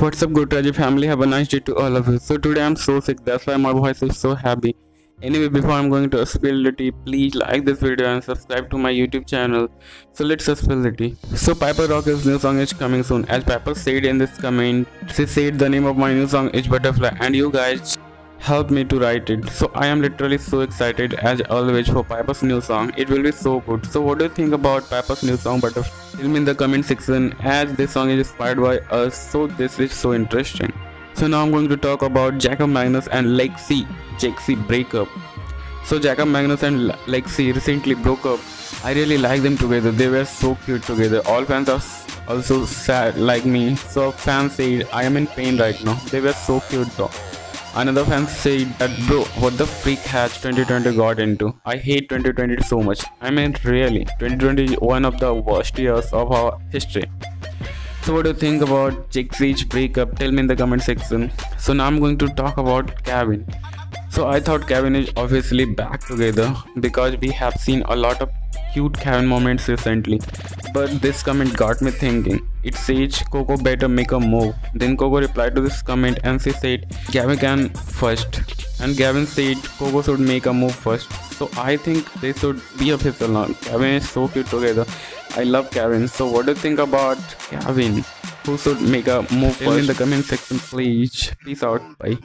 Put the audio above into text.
What's up, Goatrazzi family? Have a nice day to all of you. So today I'm so sick, that's why my voice is so happy. Anyway, before I'm going to spill the tea, please like this video and subscribe to my YouTube channel. So let's spill the tea. So Piper Rock's new song is coming soon. As Piper said in this comment, she said the name of my new song is Butterfly, and you guys helped me to write it. So I am literally so excited as always for Piper's new song. It will be so good. So what do you think about Piper's new song Butterfly? Tell me in the comment section as this song is inspired by us. So this is so interesting. So now I'm going to talk about Jacob Magnus and Lexi Jexi breakup. So Jacob Magnus and Lexi recently broke up. I really like them together. They were so cute together. All fans are also sad like me. So fans said I am in pain right now. They were so cute though. Another fan said that bro, what the freak has 2020 got into? I hate 2020 so much. I mean really, 2020 is one of the worst years of our history. So what do you think about Reach breakup? Tell me in the comment section. So now I'm going to talk about Cavin. So I thought Cavin is obviously back together because we have seen a lot of cute Cavin moments recently. But this comment got me thinking. It says Coco better make a move. Then Coco replied to this comment and she said Gavin can first. And Gavin said Coco should make a move first. So I think they should be official now. Cavin is so cute together. I love Cavin. So what do you think about Cavin? Who should make a move Tell first? in the comment section please. Peace out. Bye.